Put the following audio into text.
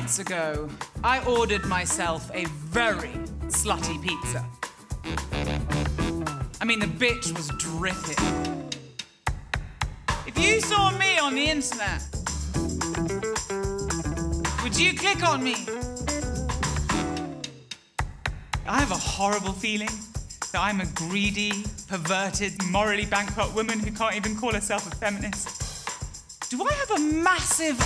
nights ago, I ordered myself a very slutty pizza. I mean, the bitch was dripping. If you saw me on the internet, would you click on me? I have a horrible feeling that I'm a greedy, perverted, morally bankrupt woman who can't even call herself a feminist. Do I have a massive